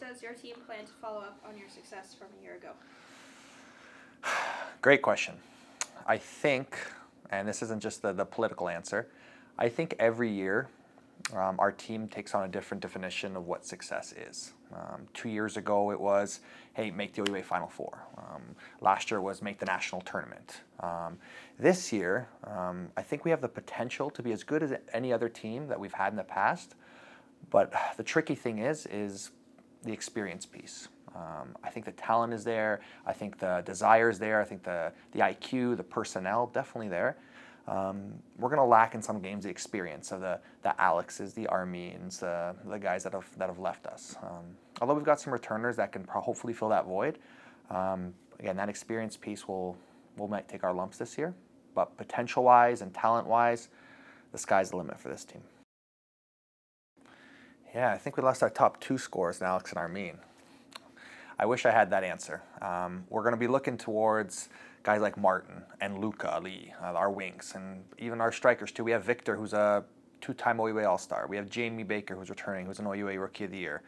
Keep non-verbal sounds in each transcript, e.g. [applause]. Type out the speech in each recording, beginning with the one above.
does your team plan to follow up on your success from a year ago? [sighs] Great question. I think, and this isn't just the, the political answer, I think every year um, our team takes on a different definition of what success is. Um, two years ago, it was, hey, make the OUA Final Four. Um, last year was make the national tournament. Um, this year, um, I think we have the potential to be as good as any other team that we've had in the past. But [sighs] the tricky thing is, is the experience piece. Um, I think the talent is there. I think the desire is there. I think the, the IQ, the personnel, definitely there. Um, we're going to lack in some games the experience of the, the Alexes, the Armines, the, the guys that have, that have left us. Um, although we've got some returners that can hopefully fill that void, um, again, that experience piece will, will might take our lumps this year. But potential wise and talent wise, the sky's the limit for this team. Yeah, I think we lost our top two scores in Alex and Armin. I wish I had that answer. Um, we're going to be looking towards guys like Martin and Luca Lee, uh, our wings, and even our strikers too. We have Victor, who's a two-time OUA All-Star. We have Jamie Baker, who's returning, who's an OUA Rookie of the Year,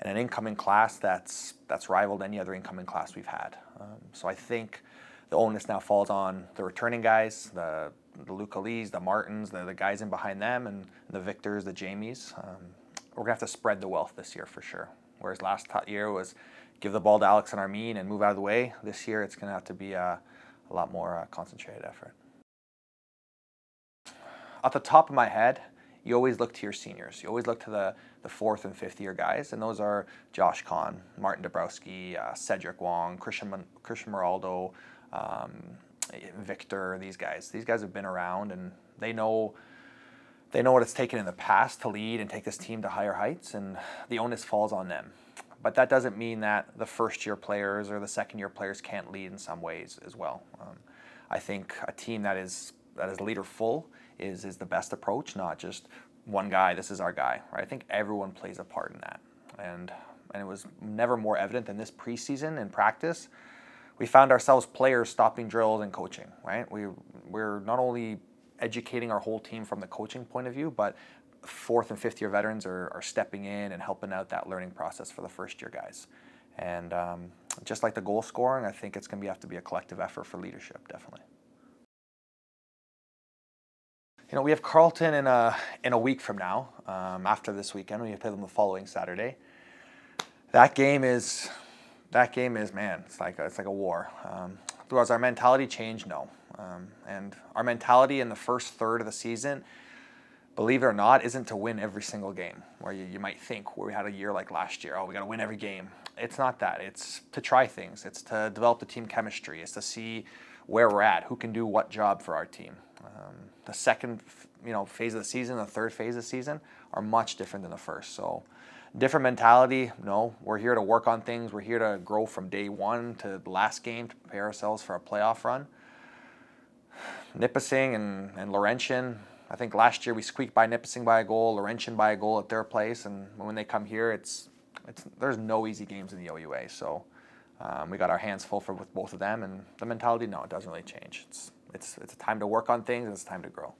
and an incoming class that's that's rivaled any other incoming class we've had. Um, so I think the onus now falls on the returning guys, the the Luca Lees, the Martins, the, the guys in behind them, and the Victors, the Jamies. Um, we're gonna have to spread the wealth this year for sure. Whereas last year was give the ball to Alex and Armin and move out of the way. This year it's gonna have to be a, a lot more uh, concentrated effort. At the top of my head, you always look to your seniors. You always look to the, the fourth and fifth year guys, and those are Josh Kahn, Martin Dabrowski, uh, Cedric Wong, Christian, Christian Moraldo, um, Victor, these guys. These guys have been around and they know they know what it's taken in the past to lead and take this team to higher heights, and the onus falls on them. But that doesn't mean that the first year players or the second year players can't lead in some ways as well. Um, I think a team that is that is leader full is is the best approach, not just one guy. This is our guy, right? I think everyone plays a part in that, and and it was never more evident than this preseason in practice we found ourselves players stopping drills and coaching, right? We, we're not only educating our whole team from the coaching point of view, but fourth and fifth year veterans are, are stepping in and helping out that learning process for the first year guys. And um, just like the goal scoring, I think it's going to have to be a collective effort for leadership, definitely. You know, we have Carleton in a in a week from now. Um, after this weekend, we play them the following Saturday. That game is that game is man, it's like a, it's like a war. Um, does our mentality change? No. Um, and our mentality in the first third of the season, believe it or not, isn't to win every single game. Where you, you might think where we had a year like last year, oh, we got to win every game. It's not that. It's to try things. It's to develop the team chemistry. It's to see where we're at, who can do what job for our team. Um, the second, you know, phase of the season, the third phase of the season are much different than the first. So different mentality. No, we're here to work on things. We're here to grow from day one to the last game to prepare ourselves for a playoff run. Nipissing and, and Laurentian, I think last year we squeaked by Nipissing by a goal, Laurentian by a goal at their place, and when they come here, it's it's there's no easy games in the OUA. So um, we got our hands full for with both of them, and the mentality, no, it doesn't really change. It's it's it's a time to work on things, and it's time to grow.